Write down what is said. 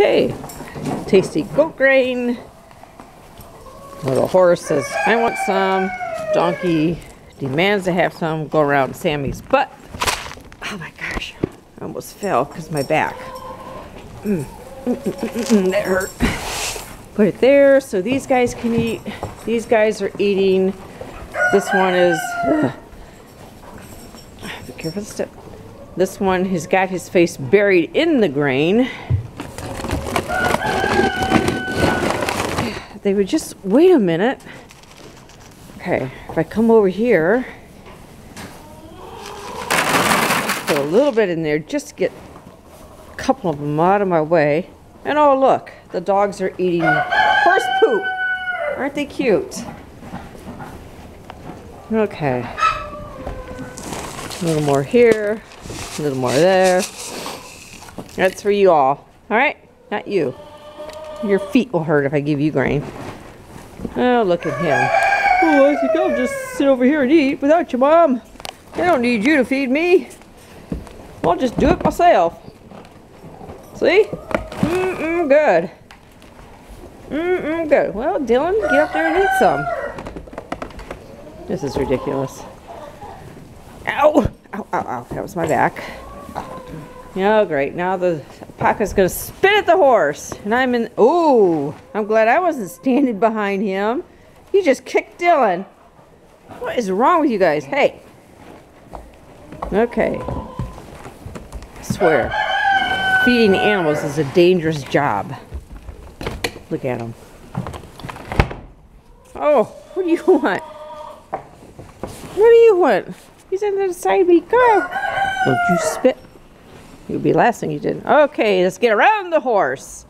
Okay, tasty goat grain. Little horse says, I want some. Donkey demands to have some. Go around Sammy's butt. Oh my gosh, I almost fell because my back. Mm. Mm, mm, mm, that hurt. Put it there so these guys can eat. These guys are eating. This one is. ugh. Be careful, step. This one has got his face buried in the grain. They would just wait a minute. Okay, if I come over here, put a little bit in there just to get a couple of them out of my way. And oh, look, the dogs are eating horse poop. Aren't they cute? Okay. A little more here, a little more there. That's for you all. All right? Not you. Your feet will hurt if I give you grain. Oh, look at him. Oh, I think I'll just sit over here and eat without you, Mom. I don't need you to feed me. I'll just do it myself. See? Mm-mm, good. Mm-mm, good. Well, Dylan, get up there and eat some. This is ridiculous. Ow! Ow, ow, ow. That was my back. Oh, great. Now the Paca's going to spit at the horse. And I'm in... Oh, I'm glad I wasn't standing behind him. He just kicked Dylan. What is wrong with you guys? Hey. Okay. I swear. Feeding animals is a dangerous job. Look at him. Oh, what do you want? What do you want? He's in the side of me. Go. Don't you spit. It would be the last thing you did. Okay, let's get around the horse.